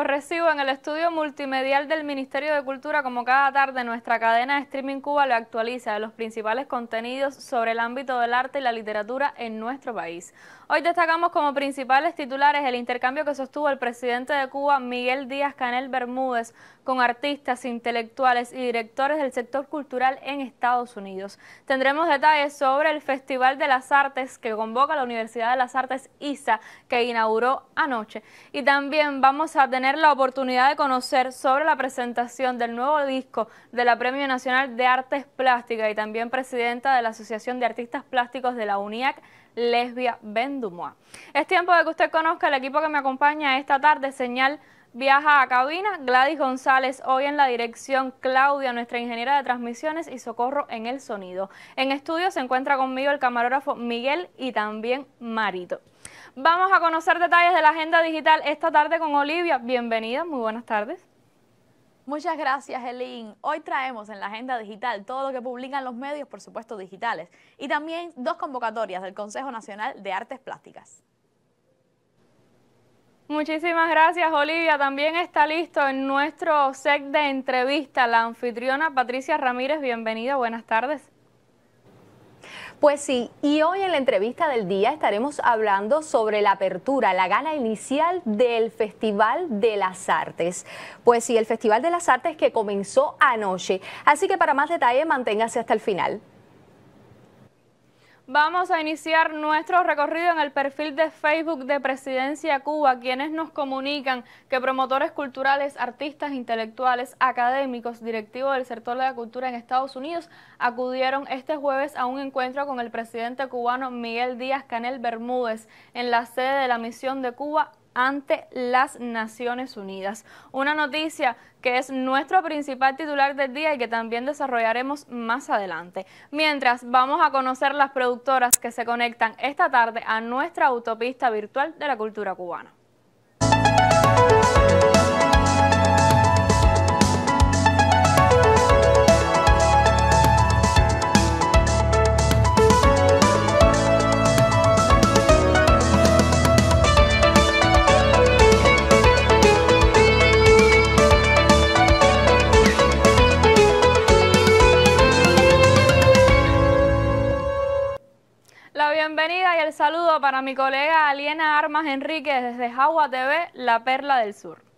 los recibo en el estudio multimedial del Ministerio de Cultura. Como cada tarde, nuestra cadena de Streaming Cuba le actualiza de los principales contenidos sobre el ámbito del arte y la literatura en nuestro país. Hoy destacamos como principales titulares el intercambio que sostuvo el presidente de Cuba, Miguel Díaz Canel Bermúdez, con artistas, intelectuales y directores del sector cultural en Estados Unidos. Tendremos detalles sobre el Festival de las Artes que convoca la Universidad de las Artes ISA, que inauguró anoche. Y también vamos a tener la oportunidad de conocer sobre la presentación del nuevo disco de la Premio Nacional de Artes Plásticas y también presidenta de la Asociación de Artistas Plásticos de la UNIAC, Lesbia Bendumois. Es tiempo de que usted conozca el equipo que me acompaña esta tarde, señal viaja a cabina, Gladys González hoy en la dirección, Claudia, nuestra ingeniera de transmisiones y Socorro en el sonido. En estudio se encuentra conmigo el camarógrafo Miguel y también Marito. Vamos a conocer detalles de la agenda digital esta tarde con Olivia. Bienvenida, muy buenas tardes. Muchas gracias, Elin. Hoy traemos en la agenda digital todo lo que publican los medios, por supuesto, digitales, y también dos convocatorias del Consejo Nacional de Artes Plásticas. Muchísimas gracias, Olivia. También está listo en nuestro set de entrevista la anfitriona Patricia Ramírez. Bienvenida, buenas tardes. Pues sí, y hoy en la entrevista del día estaremos hablando sobre la apertura, la gala inicial del Festival de las Artes. Pues sí, el Festival de las Artes que comenzó anoche. Así que para más detalle manténgase hasta el final. Vamos a iniciar nuestro recorrido en el perfil de Facebook de Presidencia Cuba, quienes nos comunican que promotores culturales, artistas, intelectuales, académicos, directivos del sector de la cultura en Estados Unidos acudieron este jueves a un encuentro con el presidente cubano Miguel Díaz Canel Bermúdez en la sede de la misión de Cuba ante las Naciones Unidas. Una noticia que es nuestro principal titular del día y que también desarrollaremos más adelante. Mientras vamos a conocer las productoras que se conectan esta tarde a nuestra autopista virtual de la cultura cubana. Bienvenida y el saludo para mi colega Aliena Armas Enríquez desde Jagua TV, La Perla del Sur.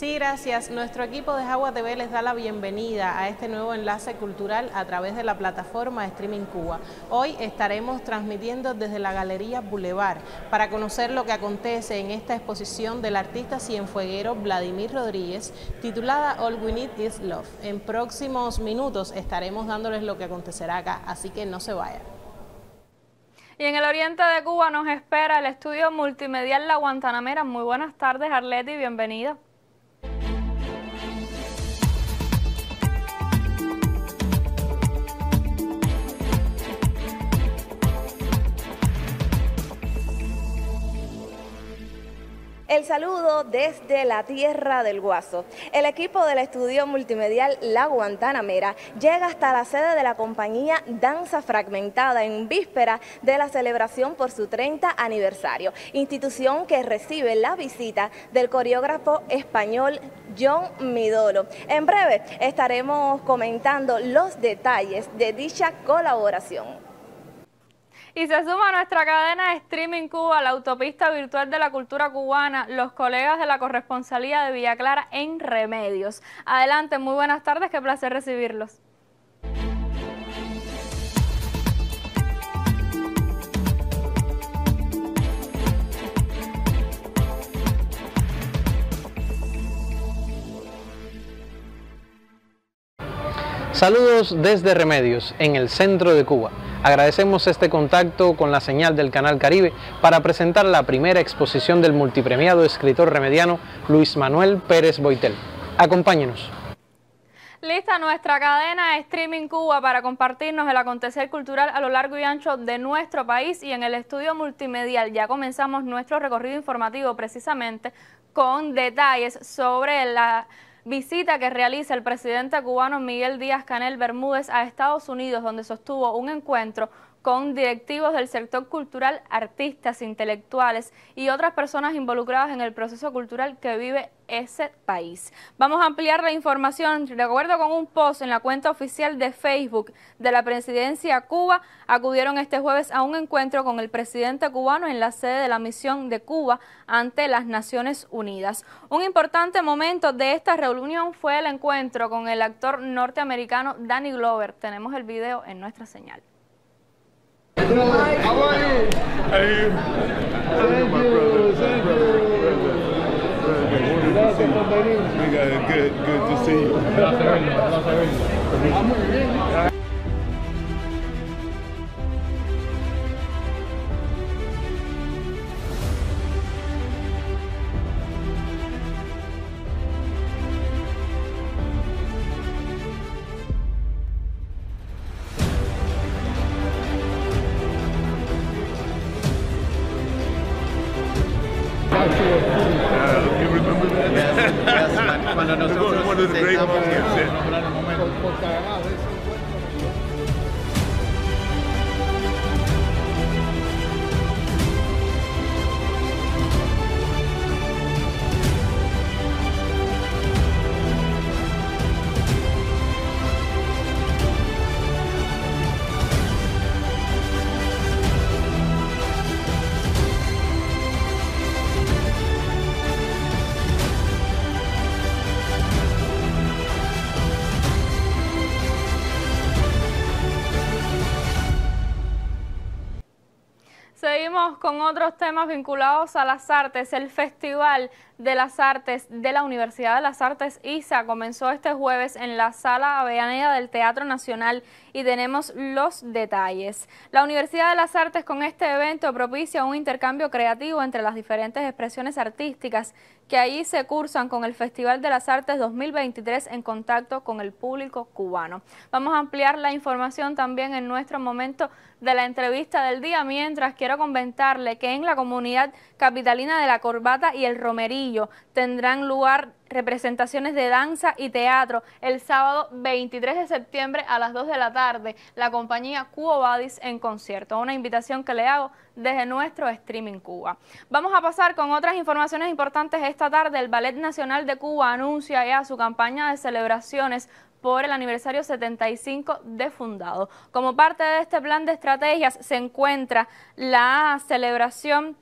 Sí, gracias. Nuestro equipo de Jagua TV les da la bienvenida a este nuevo enlace cultural a través de la plataforma Streaming Cuba. Hoy estaremos transmitiendo desde la Galería Boulevard para conocer lo que acontece en esta exposición del artista cienfueguero Vladimir Rodríguez titulada All We Need Is Love. En próximos minutos estaremos dándoles lo que acontecerá acá, así que no se vayan. Y en el oriente de Cuba nos espera el estudio multimedial La Guantanamera. Muy buenas tardes, Arleti, bienvenida. Saludo desde la tierra del Guaso. El equipo del estudio multimedial La Guantanamera llega hasta la sede de la compañía Danza Fragmentada en víspera de la celebración por su 30 aniversario, institución que recibe la visita del coreógrafo español John Midolo. En breve estaremos comentando los detalles de dicha colaboración. Y se suma a nuestra cadena de streaming Cuba, la autopista virtual de la cultura cubana, los colegas de la corresponsalía de Villa Clara en Remedios. Adelante, muy buenas tardes, qué placer recibirlos. Saludos desde Remedios, en el centro de Cuba. Agradecemos este contacto con la señal del Canal Caribe para presentar la primera exposición del multipremiado escritor remediano Luis Manuel Pérez Boitel. Acompáñenos. Lista nuestra cadena de Streaming Cuba para compartirnos el acontecer cultural a lo largo y ancho de nuestro país y en el estudio multimedial ya comenzamos nuestro recorrido informativo precisamente con detalles sobre la visita que realiza el presidente cubano Miguel Díaz Canel Bermúdez a Estados Unidos, donde sostuvo un encuentro con directivos del sector cultural, artistas, intelectuales y otras personas involucradas en el proceso cultural que vive ese país. Vamos a ampliar la información. De acuerdo con un post en la cuenta oficial de Facebook de la presidencia Cuba, acudieron este jueves a un encuentro con el presidente cubano en la sede de la misión de Cuba ante las Naciones Unidas. Un importante momento de esta reunión fue el encuentro con el actor norteamericano Danny Glover. Tenemos el video en nuestra señal. How are you? How are you? Thank you. Thank you. Gracias por venir. Good, good to see you. Con otros temas vinculados a las artes. El Festival de las Artes de la Universidad de las Artes ISA comenzó este jueves en la Sala Avellaneda del Teatro Nacional y tenemos los detalles. La Universidad de las Artes con este evento propicia un intercambio creativo entre las diferentes expresiones artísticas que allí se cursan con el Festival de las Artes 2023 en contacto con el público cubano. Vamos a ampliar la información también en nuestro momento de la entrevista del día, mientras quiero comentarle que en la comunidad capitalina de la Corbata y el Romerillo tendrán lugar representaciones de danza y teatro el sábado 23 de septiembre a las 2 de la tarde, la compañía Cubo Badis en concierto. Una invitación que le hago desde nuestro streaming Cuba. Vamos a pasar con otras informaciones importantes esta tarde. El Ballet Nacional de Cuba anuncia ya su campaña de celebraciones por el aniversario 75 de fundado. Como parte de este plan de estrategias se encuentra la celebración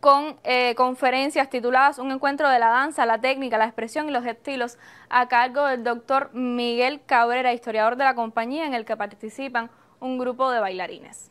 con eh, conferencias tituladas Un encuentro de la danza, la técnica, la expresión y los estilos a cargo del doctor Miguel Cabrera, historiador de la compañía, en el que participan un grupo de bailarines.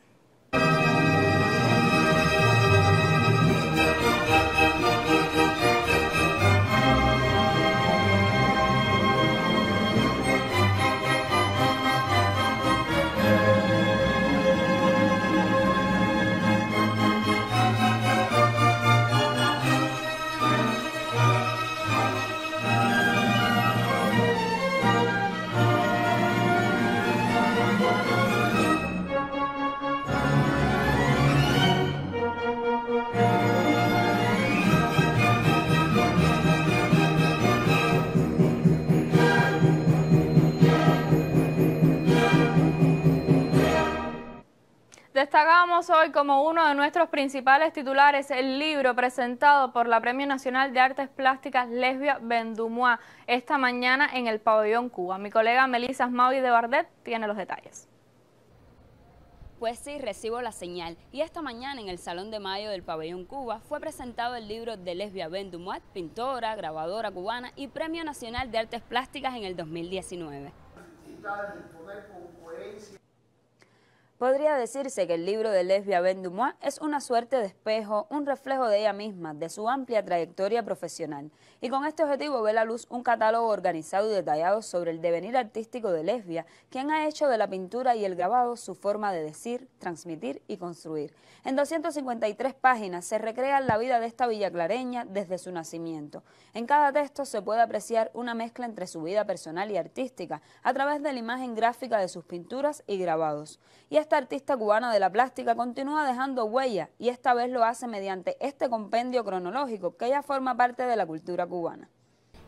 Destacamos hoy como uno de nuestros principales titulares el libro presentado por la Premio Nacional de Artes Plásticas Lesbia Bendumois esta mañana en el Pabellón Cuba. Mi colega Melissa Maui de Bardet tiene los detalles. Pues sí, recibo la señal. Y esta mañana en el Salón de Mayo del Pabellón Cuba fue presentado el libro de Lesbia Bendumois, pintora, grabadora cubana y Premio Nacional de Artes Plásticas en el 2019. Podría decirse que el libro de Lesbia Bendumois es una suerte de espejo, un reflejo de ella misma, de su amplia trayectoria profesional. Y con este objetivo ve la luz un catálogo organizado y detallado sobre el devenir artístico de Lesbia, quien ha hecho de la pintura y el grabado su forma de decir, transmitir y construir. En 253 páginas se recrea la vida de esta villaclareña desde su nacimiento. En cada texto se puede apreciar una mezcla entre su vida personal y artística a través de la imagen gráfica de sus pinturas y grabados. Y esta artista cubana de la plástica continúa dejando huella y esta vez lo hace mediante este compendio cronológico que ya forma parte de la cultura cubana.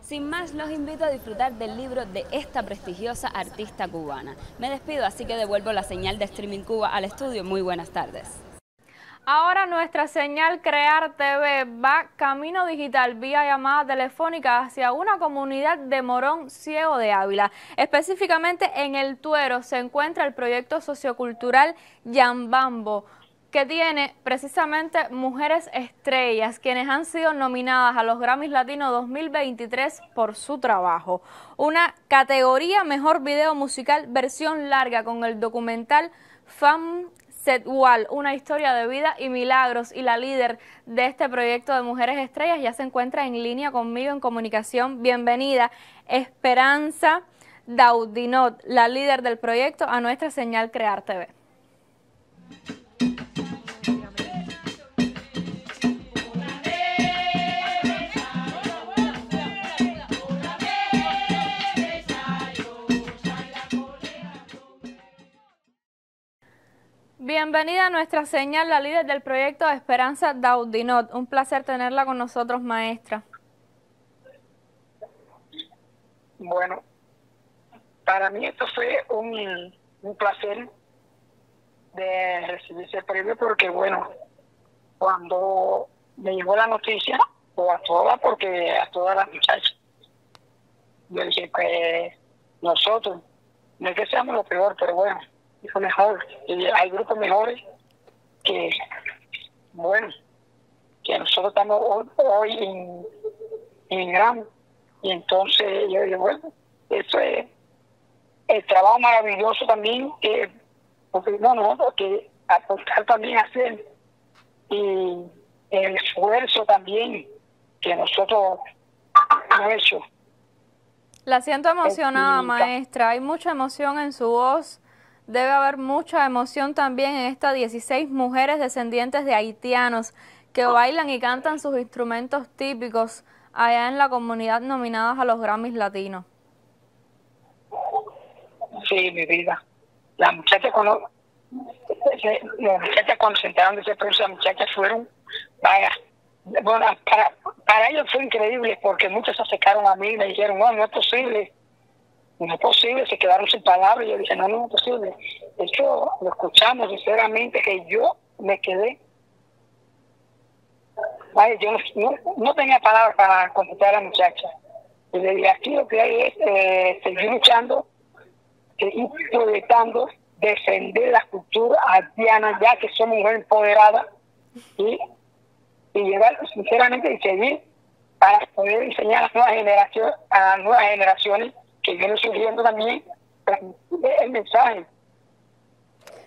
Sin más, los invito a disfrutar del libro de esta prestigiosa artista cubana. Me despido, así que devuelvo la señal de Streaming Cuba al estudio. Muy buenas tardes. Ahora nuestra señal Crear TV va camino digital vía llamada telefónica hacia una comunidad de Morón Ciego de Ávila. Específicamente en el Tuero se encuentra el proyecto sociocultural Yambambo que tiene precisamente Mujeres Estrellas, quienes han sido nominadas a los Grammys Latinos 2023 por su trabajo. Una categoría Mejor Video Musical versión larga con el documental Fam Setwal, una historia de vida y milagros y la líder de este proyecto de Mujeres Estrellas ya se encuentra en línea conmigo en comunicación. Bienvenida, Esperanza Daudinot, la líder del proyecto, a nuestra señal Crear TV. Bienvenida a nuestra señal, la líder del proyecto Esperanza Daudinot. Un placer tenerla con nosotros, maestra. Bueno, para mí esto fue un, placer de recibir ese premio porque, bueno, cuando me llegó la noticia, o a todas, porque a todas las muchachas, yo dije, pues nosotros, no es que seamos lo peor, pero bueno, hijo mejor. Y hay grupos mejores que, bueno, que nosotros estamos hoy, en, en Gran. Y entonces yo digo, bueno, eso es el trabajo maravilloso también que, porque no, no, que aportar también a hacer y el esfuerzo también que nosotros hemos hecho. La siento emocionada, maestra. Hay mucha emoción en su voz debe haber mucha emoción también en estas 16 mujeres descendientes de haitianos que bailan y cantan sus instrumentos típicos allá en la comunidad nominadas a los Grammys Latinos. Sí, mi vida. Las muchachas cuando, las muchachas cuando se enteraron de ese premio, las muchachas fueron, vaya, bueno, para, para ellos fue increíble porque muchas se acercaron a mí y me dijeron, no, no es posible no es posible, se quedaron sin palabras. Yo dije, no, no es posible. De hecho, lo escuchamos sinceramente que yo me quedé. Yo no, tenía palabras para contestar a la muchacha. Y le dije, aquí lo que hay es eh, seguir luchando, seguir proyectando, defender la cultura haitiana, ya que somos mujeres empoderadas, y, y llegar sinceramente y seguir para poder enseñar a las nuevas generaciones, a las nuevas generaciones que viene también el mensaje.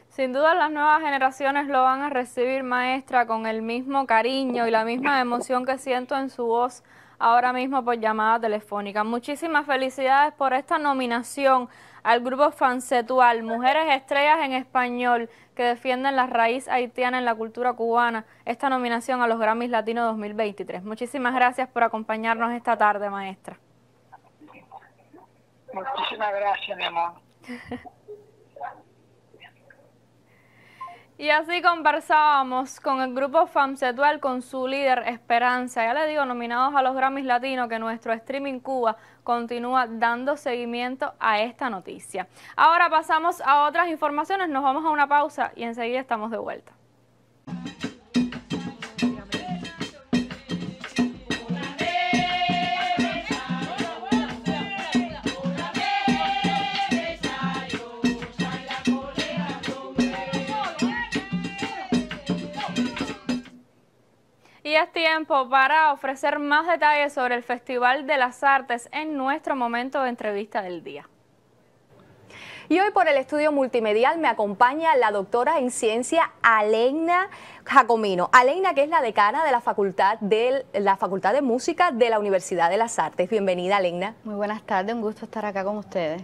Sin duda las nuevas generaciones lo van a recibir, maestra, con el mismo cariño y la misma emoción que siento en su voz ahora mismo por llamada telefónica. Muchísimas felicidades por esta nominación al grupo Fancetual, Mujeres Estrellas en Español, que defienden la raíz haitiana en la cultura cubana, esta nominación a los Grammys Latinos 2023. Muchísimas gracias por acompañarnos esta tarde, maestra. Muchísimas gracias, mi amor. Y así conversábamos con el grupo FAMCETUAL, con su líder Esperanza. Ya le digo, nominados a los Grammys Latinos, que nuestro streaming Cuba continúa dando seguimiento a esta noticia. Ahora pasamos a otras informaciones, nos vamos a una pausa y enseguida estamos de vuelta. Tiempo para ofrecer más detalles sobre el Festival de las Artes en nuestro momento de entrevista del día. Y hoy por el estudio multimedial me acompaña la doctora en ciencia Alena Jacomino. Aleina, que es la decana de la Facultad de, la Facultad de Música de la Universidad de las Artes. Bienvenida, Aleina. Muy buenas tardes, un gusto estar acá con ustedes.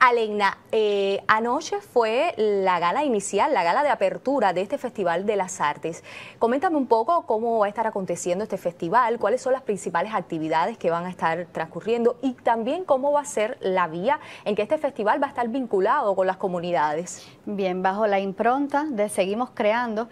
Aleina, eh, anoche fue la gala inicial, la gala de apertura de este Festival de las Artes. Coméntame un poco cómo va a estar aconteciendo este festival, cuáles son las principales actividades que van a estar transcurriendo y también cómo va a ser la vía en que este festival va a estar vinculado con las comunidades. Bien, bajo la impronta de Seguimos Creando,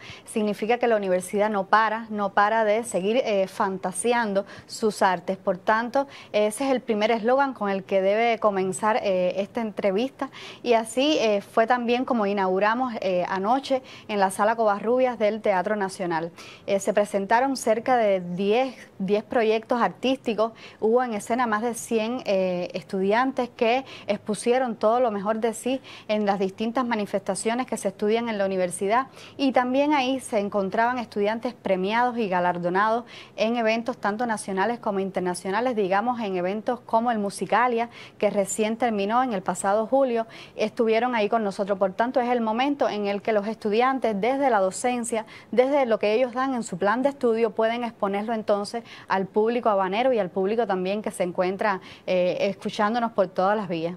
que la universidad no para, no para de seguir eh, fantaseando sus artes. Por tanto, ese es el primer eslogan con el que debe comenzar eh, esta entrevista. Y así eh, fue también como inauguramos anoche en la Sala Covarrubias del Teatro Nacional. se presentaron cerca de 10, 10 proyectos artísticos, hubo en escena más de 100 estudiantes que expusieron todo lo mejor de sí en las distintas manifestaciones que se estudian en la universidad y también ahí se encontraban estudiantes premiados y galardonados en eventos tanto nacionales como internacionales, digamos en eventos como el Musicalia, que recién terminó en el pasado julio, estuvieron ahí con nosotros. Por tanto, es el momento en el que los estudiantes desde la docencia, desde lo que ellos dan en su plan de estudio, pueden exponerlo entonces al público habanero y al público también que se encuentra eh, escuchándonos por todas las vías.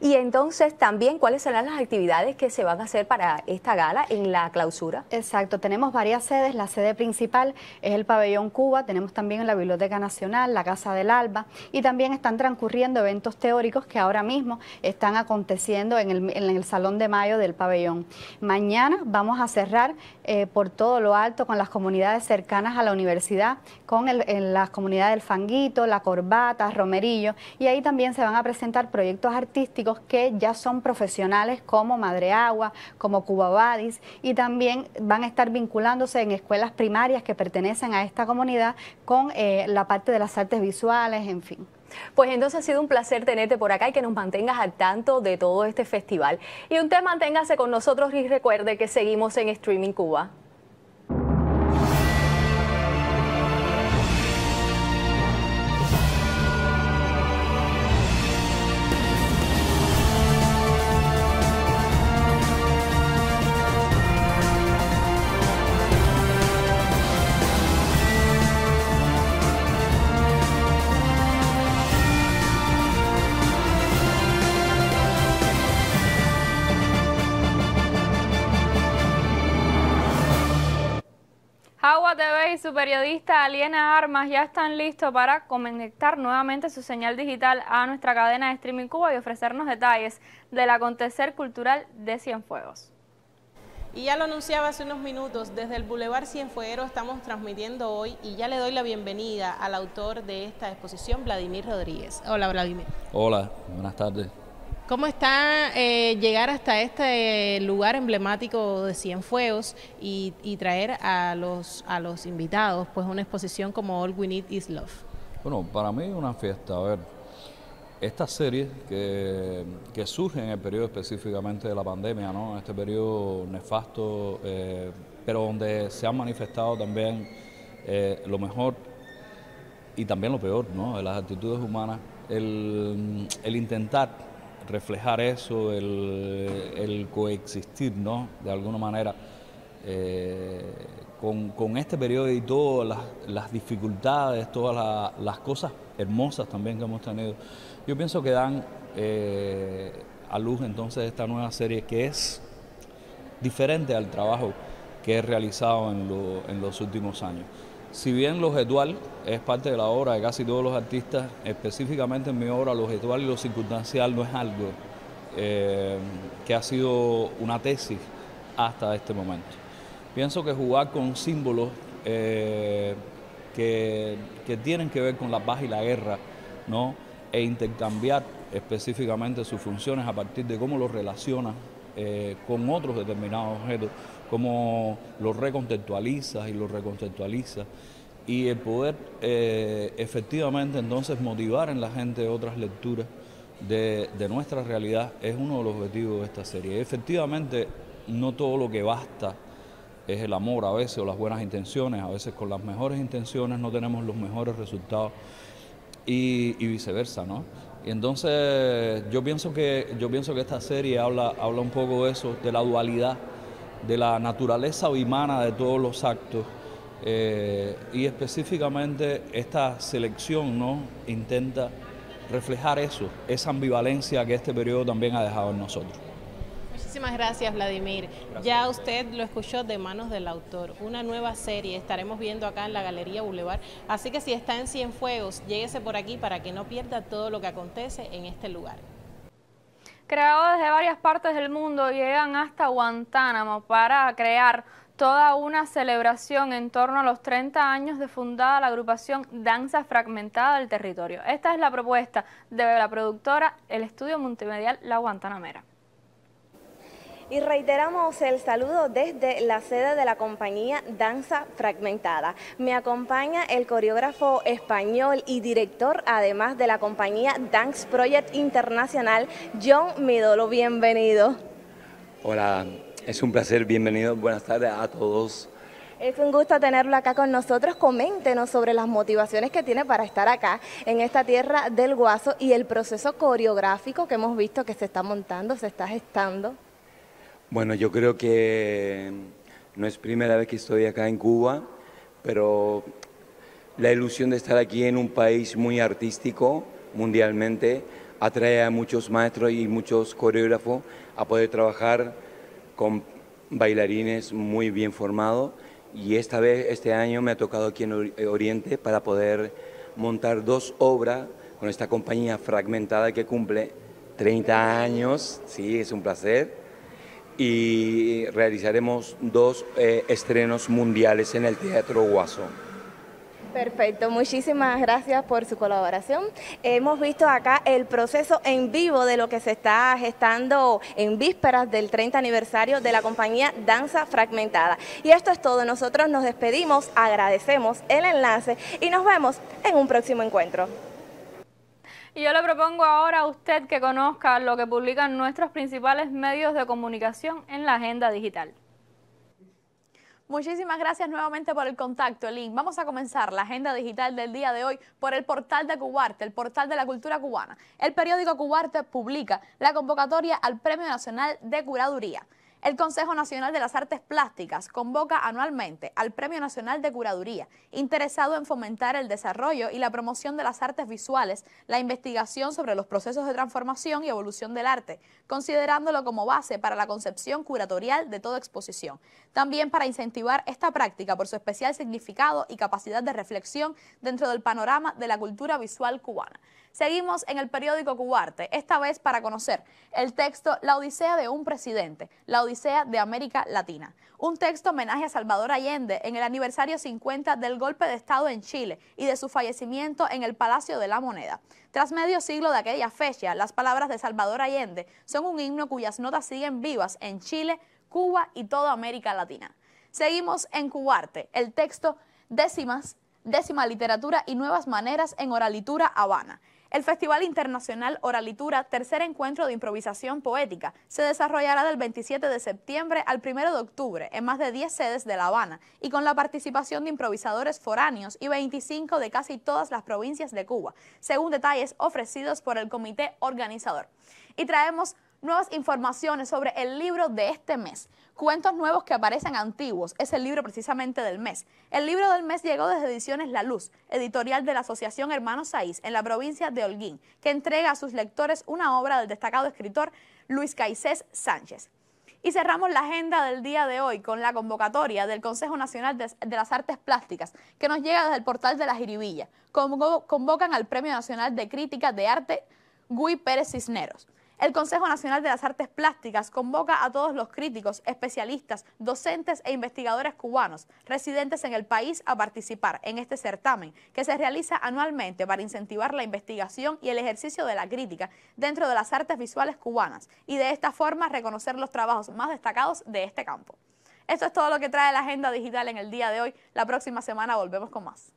Y entonces también, ¿cuáles serán las actividades que se van a hacer para esta gala en la clausura? Exacto, tenemos varias sedes. La sede principal es el Pabellón Cuba, tenemos también la Biblioteca Nacional, la Casa del Alba y también están transcurriendo eventos teóricos que ahora mismo están aconteciendo en el, en el Salón de Mayo del Pabellón. Mañana vamos a cerrar eh, por todo lo alto con las comunidades cercanas a la universidad, con el, las comunidades del Fanguito, La Corbata, Romerillo y ahí también se van a presentar proyectos artísticos que ya son profesionales como Madre Agua, como Cuba Badis y también van a estar vinculándose en escuelas primarias que pertenecen a esta comunidad con eh, la parte de las artes visuales, en fin. Pues entonces ha sido un placer tenerte por acá y que nos mantengas al tanto de todo este festival. Y usted manténgase con nosotros y recuerde que seguimos en Streaming Cuba. Su periodista Aliena Armas ya están listos para conectar nuevamente su señal digital a nuestra cadena de streaming Cuba y ofrecernos detalles del acontecer cultural de Cienfuegos. Y ya lo anunciaba hace unos minutos, desde el Boulevard Cienfuegos estamos transmitiendo hoy y ya le doy la bienvenida al autor de esta exposición, Vladimir Rodríguez. Hola, Vladimir. Hola, buenas tardes. ¿Cómo está eh, llegar hasta este lugar emblemático de Cienfuegos y, y traer a los, a los invitados pues una exposición como All We Need Is Love? Bueno, para mí es una fiesta. A ver, esta serie que, que, surge en el periodo específicamente de la pandemia, ¿no? Este periodo nefasto, eh, pero donde se han manifestado también eh, lo mejor y también lo peor, ¿no? De las actitudes humanas, el intentar reflejar eso, el, coexistir, ¿no? De alguna manera, eh, con, este periodo y todas las, dificultades, todas las cosas hermosas también que hemos tenido. Yo pienso que dan eh, a luz entonces esta nueva serie que es diferente al trabajo que he realizado en, en los últimos años. Si bien lo gestual es parte de la obra de casi todos los artistas, específicamente en mi obra lo gestual y lo circunstancial no es algo eh, que ha sido una tesis hasta este momento. Pienso que jugar con símbolos eh, que, tienen que ver con la paz y la guerra, ¿no? e intercambiar específicamente sus funciones a partir de cómo los relaciona eh, con otros determinados objetos, cómo lo recontextualizas y lo recontextualizas y el poder eh, efectivamente entonces motivar en la gente otras lecturas de, nuestra realidad es uno de los objetivos de esta serie. Efectivamente, no todo lo que basta es el amor a veces o las buenas intenciones, a veces con las mejores intenciones no tenemos los mejores resultados y, viceversa, ¿no? Y entonces yo pienso que yo pienso que esta serie habla habla un poco de eso, de la dualidad de la naturaleza humana de todos los actos eh, y específicamente esta selección ¿no? intenta reflejar eso, esa ambivalencia que este periodo también ha dejado en nosotros. Muchísimas gracias, Vladimir. Ya usted lo escuchó de manos del autor. Una nueva serie estaremos viendo acá en la Galería Boulevard. Así que si está en Cienfuegos, lléguese por aquí para que no pierda todo lo que acontece en este lugar. Creados desde varias partes del mundo, llegan hasta Guantánamo para crear toda una celebración en torno a los 30 años de fundada la agrupación Danza Fragmentada del Territorio. Esta es la propuesta de la productora El Estudio Multimedial La Guantanamera. Y reiteramos el saludo desde la sede de la compañía Danza Fragmentada. Me acompaña el coreógrafo español y director, además de la compañía Dance Project Internacional, John Midolo. Bienvenido. Hola, es un placer, bienvenido, buenas tardes a todos. Es un gusto tenerlo acá con nosotros. Coméntenos sobre las motivaciones que tiene para estar acá en esta tierra del Guaso y el proceso coreográfico que hemos visto que se está montando, se está gestando. Bueno, yo creo que no es primera vez que estoy acá en Cuba, pero la ilusión de estar aquí en un país muy artístico mundialmente atrae a muchos maestros y muchos coreógrafos a poder trabajar con bailarines muy bien formados. Y esta vez, este año me ha tocado aquí en Oriente para poder montar dos obras con esta compañía fragmentada que cumple 30 años, sí, es un placer y realizaremos dos eh, estrenos mundiales en el Teatro Guaso. Perfecto, muchísimas gracias por su colaboración. Hemos visto acá el proceso en vivo de lo que se está gestando en vísperas del 30 aniversario de la compañía Danza Fragmentada. Y esto es todo, nosotros nos despedimos, agradecemos el enlace y nos vemos en un próximo encuentro. Y yo le propongo ahora a usted que conozca lo que publican nuestros principales medios de comunicación en la agenda digital. Muchísimas gracias nuevamente por el contacto, Link. Vamos a comenzar la agenda digital del día de hoy por el portal de Cubarte, el portal de la cultura cubana. El periódico Cubarte publica la convocatoria al Premio Nacional de Curaduría. El Consejo Nacional de las Artes Plásticas convoca anualmente al Premio Nacional de Curaduría, interesado en fomentar el desarrollo y la promoción de las artes visuales, la investigación sobre los procesos de transformación y evolución del arte, considerándolo como base para la concepción curatorial de toda exposición. También para incentivar esta práctica por su especial significado y capacidad de reflexión dentro del panorama de la cultura visual cubana. Seguimos en el periódico Cubarte, esta vez para conocer el texto La Odisea de un Presidente, Odisea de América Latina. Un texto homenaje a Salvador Allende en el aniversario 50 del golpe de Estado en Chile y de su fallecimiento en el Palacio de la Moneda. Tras medio siglo de aquella fecha, las palabras de Salvador Allende son un himno cuyas notas siguen vivas en Chile, Cuba y toda América Latina. Seguimos en Cubarte, el texto Décimas, décima literatura y nuevas maneras en oralitura Habana. El Festival Internacional Oralitura, tercer encuentro de improvisación poética, se desarrollará del 27 de septiembre al 1 de octubre en más de 10 sedes de La Habana y con la participación de improvisadores foráneos y 25 de casi todas las provincias de Cuba, según detalles ofrecidos por el comité organizador. Y traemos nuevas informaciones sobre el libro de este mes. Cuentos nuevos que aparecen antiguos, es el libro precisamente del mes. El libro del mes llegó desde Ediciones La Luz, editorial de la Asociación Hermanos Saiz en la provincia de Holguín, que entrega a sus lectores una obra del destacado escritor Luis Caicés Sánchez. Y cerramos la agenda del día de hoy con la convocatoria del Consejo Nacional de, las Artes Plásticas, que nos llega desde el portal de la Jiribilla. Convocan al Premio Nacional de Crítica de Arte Gui Pérez Cisneros. El Consejo Nacional de las Artes Plásticas convoca a todos los críticos, especialistas, docentes e investigadores cubanos residentes en el país a participar en este certamen que se realiza anualmente para incentivar la investigación y el ejercicio de la crítica dentro de las artes visuales cubanas y de esta forma reconocer los trabajos más destacados de este campo. Esto es todo lo que trae la agenda digital en el día de hoy. La próxima semana volvemos con más.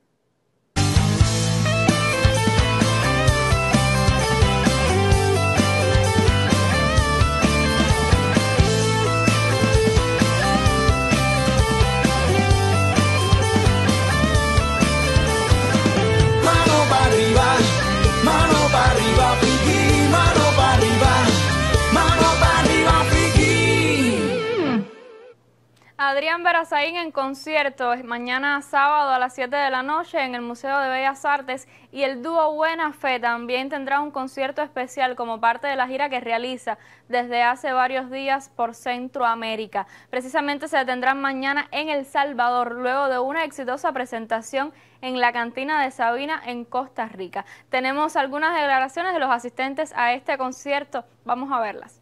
Adrián Berazaín en concierto mañana sábado a las 7 de la noche en el Museo de Bellas Artes y el dúo Buena Fe también tendrá un concierto especial como parte de la gira que realiza desde hace varios días por Centroamérica. Precisamente se detendrán mañana en El Salvador luego de una exitosa presentación en la cantina de Sabina en Costa Rica. Tenemos algunas declaraciones de los asistentes a este concierto. Vamos a verlas.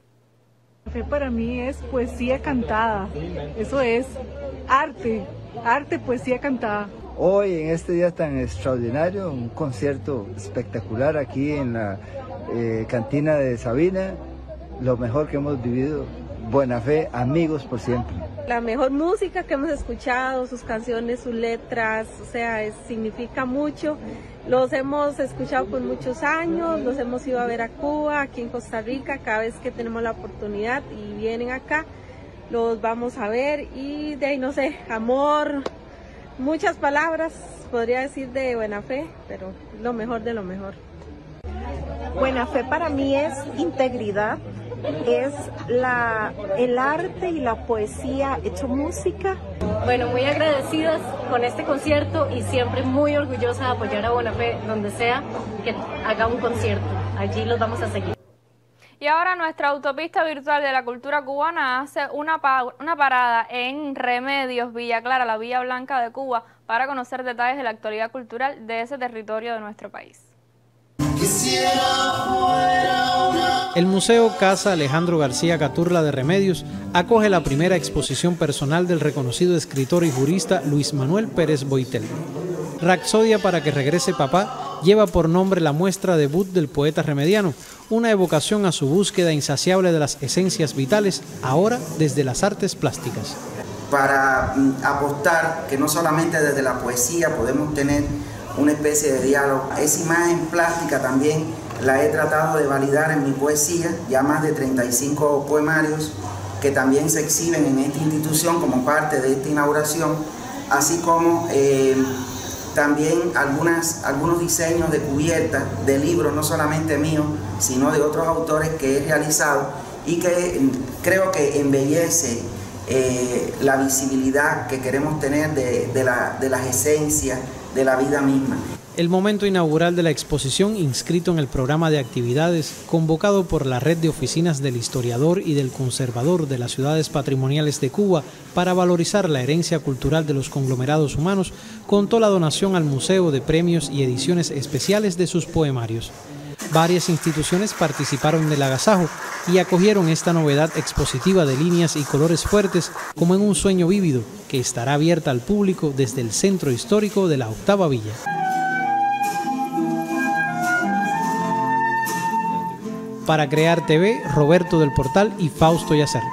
Fe para mí es poesía cantada, eso es arte, arte, poesía cantada. Hoy en este día tan extraordinario, un concierto espectacular aquí en la eh, cantina de Sabina, lo mejor que hemos vivido, buena fe, amigos por siempre. La mejor música que hemos escuchado, sus canciones, sus letras, o sea, significa mucho los hemos escuchado por muchos años, los hemos ido a ver a Cuba, aquí en Costa Rica, cada vez que tenemos la oportunidad y vienen acá, los vamos a ver y de ahí, no sé, amor, muchas palabras, podría decir de buena fe, pero lo mejor de lo mejor. Buena fe para mí es integridad, es la, el arte y la poesía hecho música. Bueno, muy agradecidas con este concierto y siempre muy orgullosa de apoyar a Bonafé donde sea que haga un concierto. Allí los vamos a seguir. Y ahora nuestra autopista virtual de la cultura cubana hace una, una parada en Remedios, Villa Clara, la Villa Blanca de Cuba, para conocer detalles de la actualidad cultural de ese territorio de nuestro país. El Museo Casa Alejandro García Caturla de Remedios acoge la primera exposición personal del reconocido escritor y jurista Luis Manuel Pérez Boitel. Raxodia para que regrese papá lleva por nombre la muestra debut del poeta remediano, una evocación a su búsqueda insaciable de las esencias vitales, ahora desde las artes plásticas. Para mm, apostar que no solamente desde la poesía podemos tener una especie de diálogo. Esa imagen plástica también la he tratado de validar en mi poesía, ya más de 35 poemarios que también se exhiben en esta institución como parte de esta inauguración, así como eh, también algunas, algunos diseños de cubiertas de libros, no solamente míos, sino de otros autores que he realizado y que mm, creo que embellece eh, la visibilidad que queremos tener de, de las esencias de la vida misma. El momento inaugural de la exposición, inscrito en el programa de actividades convocado por la Red de Oficinas del Historiador y del Conservador de las Ciudades Patrimoniales de Cuba para valorizar la herencia cultural de los conglomerados humanos, contó la donación al museo de premios y ediciones especiales de sus poemarios. Varias instituciones participaron del agasajo y acogieron esta novedad expositiva de líneas y colores fuertes como en un sueño vívido que estará abierta al público desde el centro histórico de la Octava Villa. Para Crear TV, Roberto del Portal y Fausto Yacer.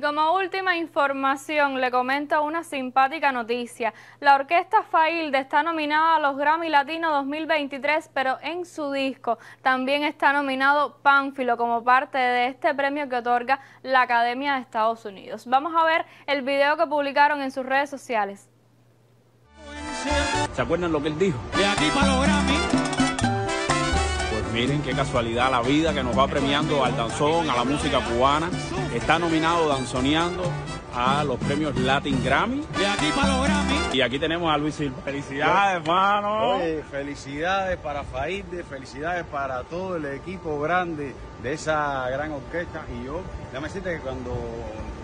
como última información, le comento una simpática noticia. La orquesta Failde está nominada a los Grammy Latino 2023, pero en su disco también está nominado Pánfilo como parte de este premio que otorga la Academia de Estados Unidos. Vamos a ver el video que publicaron en sus redes sociales. ¿Se acuerdan lo que él dijo? De aquí para los Grammy Miren qué casualidad la vida que nos va premiando al danzón, a la música cubana. Está nominado Danzoneando a los premios Latin Grammy. De aquí para los Grammy. Y aquí tenemos a Luis Silva. Felicidades, hermano. Oye, felicidades para Faide, felicidades para todo el equipo grande de esa gran orquesta. Y yo, déjame decirte que cuando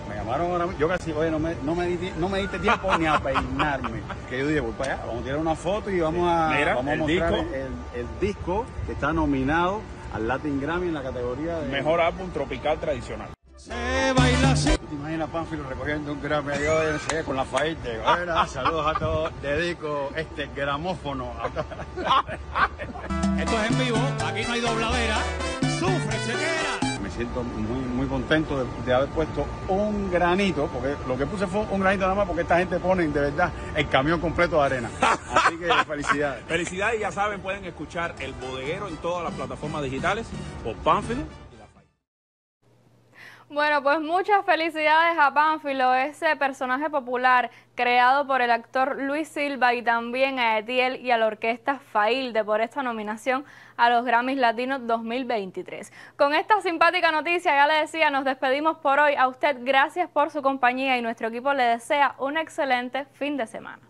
me llamaron ahora yo casi, oye, no me, no me, di, no me diste tiempo ni a peinarme. Que yo dije, voy para allá, vamos a tirar una foto y vamos a, vamos a mostrar el, disco que está nominado al Latin Grammy en la categoría de... Mejor álbum tropical tradicional. Se baila así. ¿Tú te imaginas Pánfilo recogiendo un Grammy ahí hoy, con la faite? Bueno, saludos a todos. Dedico este gramófono a todos. Esto es en vivo, aquí no hay dobladera. Sufre, chequera siento muy, muy contento de, haber puesto un granito, porque lo que puse fue un granito nada más porque esta gente pone de verdad el camión completo de arena. Así que felicidades. felicidades y ya saben, pueden escuchar El Bodeguero en todas las plataformas digitales por Pánfilo Bueno, pues muchas felicidades a Pánfilo, ese personaje popular creado por el actor Luis Silva y también a Etiel y a la orquesta Failde por esta nominación a los Grammys Latinos 2023. Con esta simpática noticia, ya le decía, nos despedimos por hoy. A usted, gracias por su compañía y nuestro equipo le desea un excelente fin de semana.